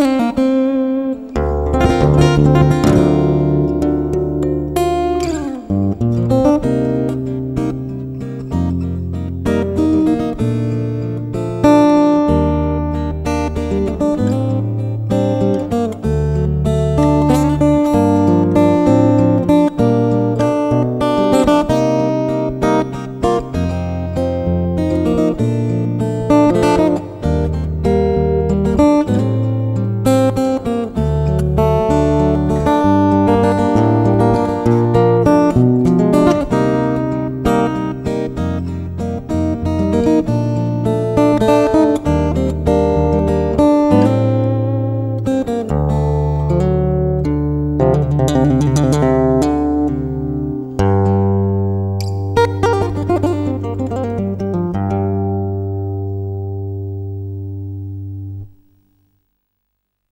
Música